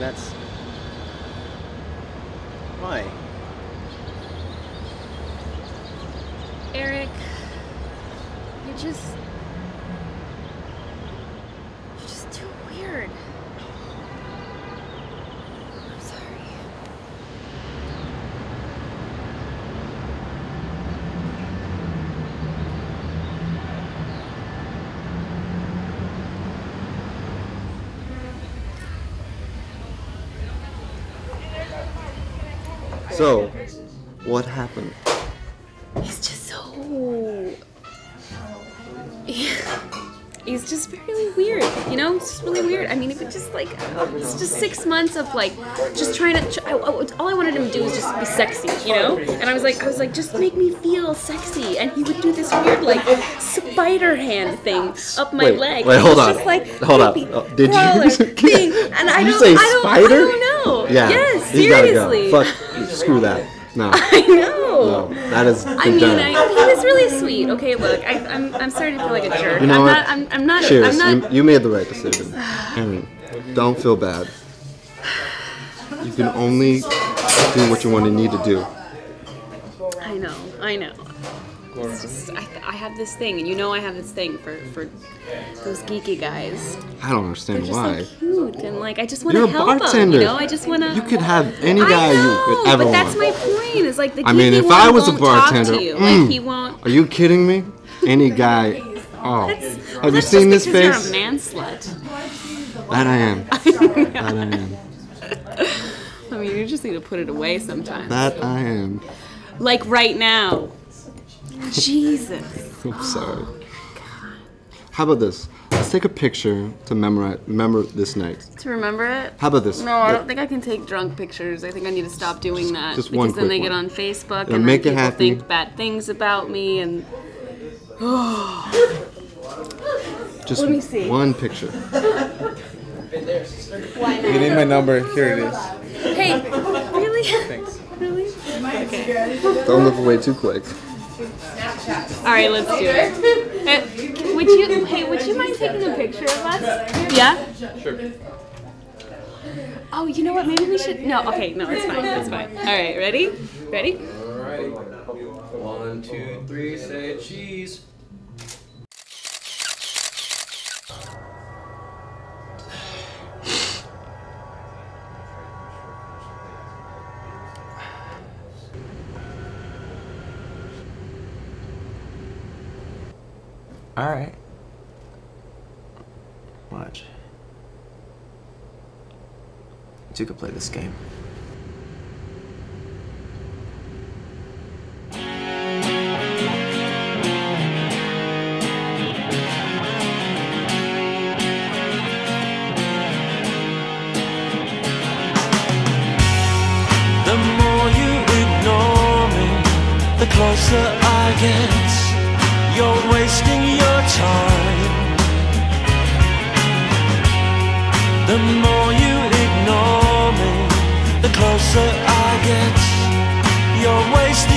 that's why. Eric, you're just. You're just too weird. I'm sorry. So, what happened? He's just so. He's just really weird, you know? It's just really weird. I mean, it just like, it's just six months of like, just trying to. I, I- all I wanted him to do was just be sexy, you know? And I was like, I was like, just make me feel sexy. And he would do this weird like spider hand thing up my Wait, leg. wait, hold was on. Just like Hold on. Oh, did you- thing. And I Did you don't, say I don't, I spider? don't know. Yeah. Yes, seriously. go. Fuck. Screw that. No. I know. No. That is I mean. I, he was really sweet. Okay, look, I, I'm, I'm starting to feel like a jerk. You know I'm what? not. I'm, I'm not. Cheers. I'm not. You, you made the right decision. And don't feel bad. You can only do what you want to need to do. I know. I know. It's just, I, I have this thing, and you know I have this thing for, for those geeky guys. I don't understand They're just why. so cute, and like I just want to help them. bartender. You know, I just want to. You could have any guy know, you could ever but that's want. my point. Is like the I mean, if one I was a bartender, mm, like he won't. Are you kidding me? Any guy. Oh, have you seen this just because face? You're a man slut. That I am. That I am. I mean, you just need to put it away sometimes. That I am. Like right now. Jesus. I'm sorry. How about this? Let's take a picture to memorize, remember this night. To remember it? How about this? No, I don't think I can take drunk pictures. I think I need to stop doing that. just because one then quick they get on Facebook It'll and make you then people happy. think bad things about me and Just Let me see. one picture. You need my number. Here it is. Hey, really? Thanks. Really? Okay. Don't look away too quick. All right, let's do it. Hey, would you hey, would you mind taking a picture of us? Yeah? Sure. Oh, you know what? Maybe we should No, okay, no, it's fine. It's fine. All right, ready? Ready? All right. One, two, three. say cheese. Alright. Watch. You could play this game. The more you ignore me, the closer I get. You're wasting your time. The more you ignore me, the closer I get. You're wasting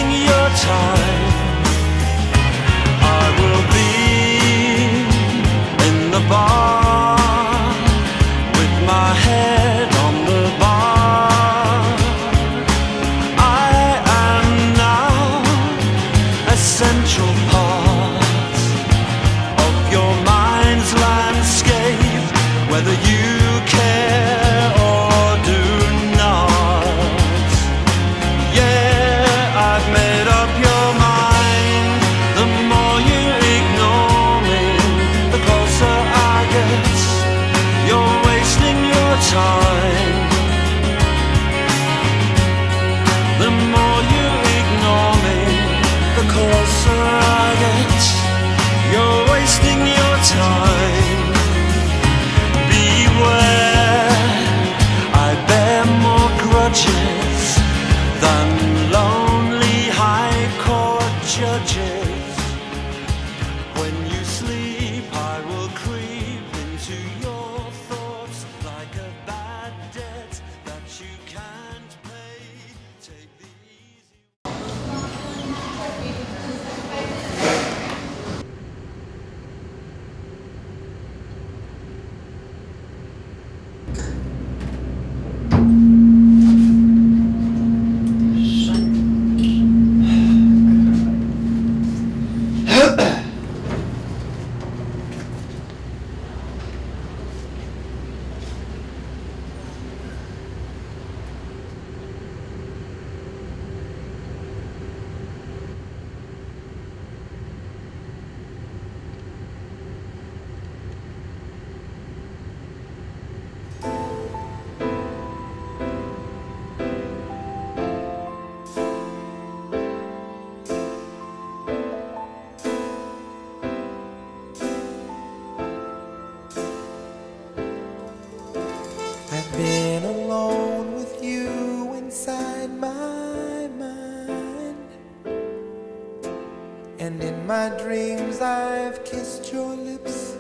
I've kissed your lips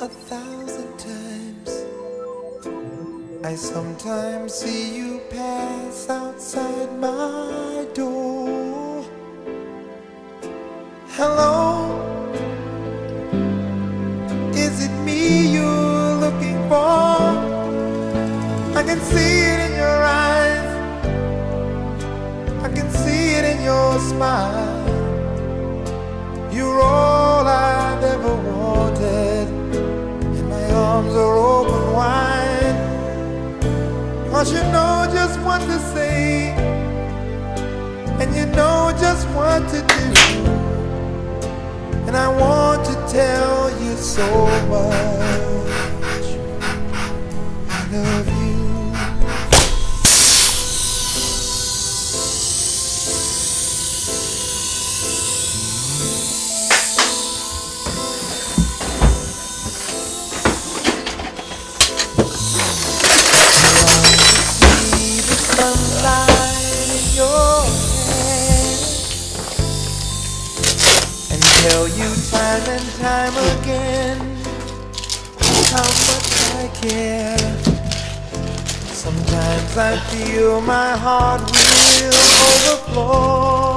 a thousand times. I sometimes see you pass outside my door. Hello, is it me you're looking for? I can see Cause you know just what to say, and you know just what to do. And I want to tell you so much. I love tell you time and time again how much I care. Sometimes I feel my heart will overflow.